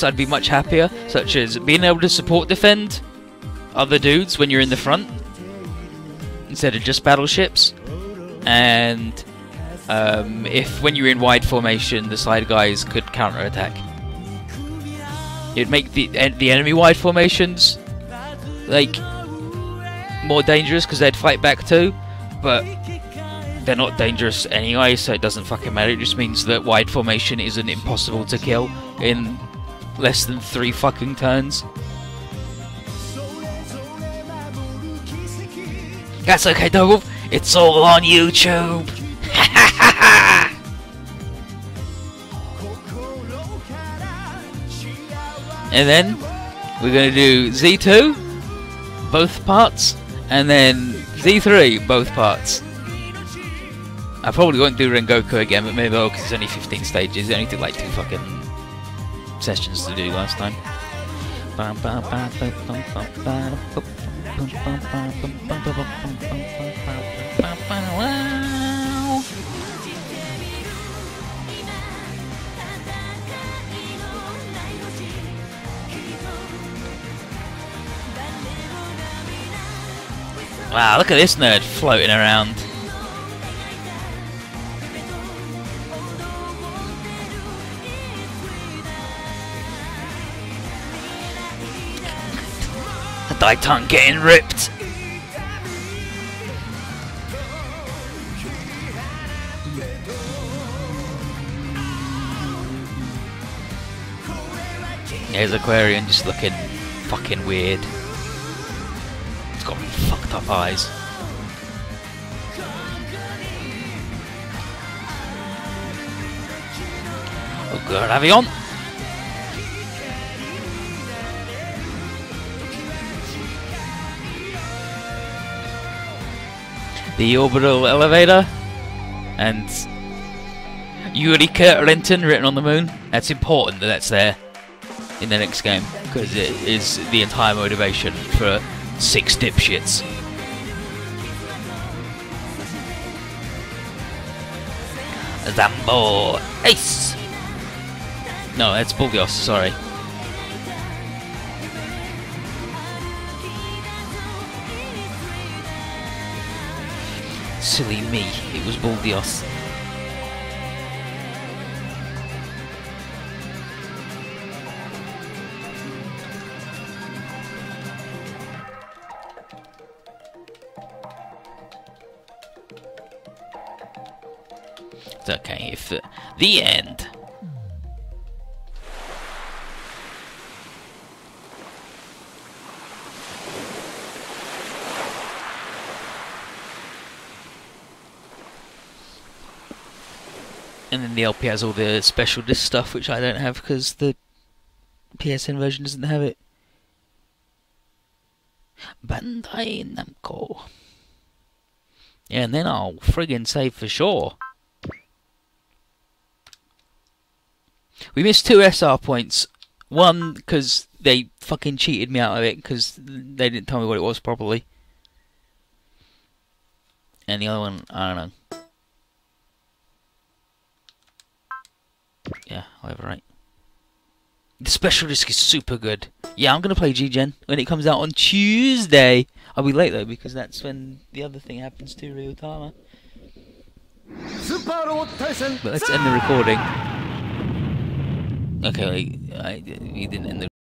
perks I'd be much happier, such as being able to support defend other dudes when you're in the front instead of just battleships, and um, if when you're in wide formation, the side guys could counter attack. It'd make the the enemy wide formations like more dangerous because they'd fight back too, but they're not dangerous anyway, so it doesn't fucking matter. It just means that wide formation isn't impossible to kill in less than three fucking turns. That's okay, Double. It's all on YouTube. and then we're gonna do Z2, both parts, and then Z3, both parts. I probably won't do Rengoku again, but maybe oh, I'll, because it's only 15 stages. It only took like two fucking sessions to do last time. Wow, look at this nerd floating around. Daitarn getting ripped. There's Aquarion just looking fucking weird. It's got fucked up eyes. Oh god, Avion! The orbital elevator and Eureka Renton written on the moon. That's important that that's there in the next game because it is the entire motivation for six dipshits. Zambo Ace! No, that's Bulgios, sorry. Silly me, it was Buldios. It's okay if uh, the end. And then the LP has all the special disc stuff, which I don't have because the PSN version doesn't have it. Bandai Namco. Yeah, and then I'll friggin' save for sure. We missed two SR points. One, because they fucking cheated me out of it because they didn't tell me what it was properly. And the other one, I don't know. Yeah, whatever, right. The special disc is super good. Yeah, I'm gonna play G-Gen when it comes out on Tuesday. I'll be late though because that's when the other thing happens to Ryutama. But let's end the recording. Okay, I, I, you didn't end the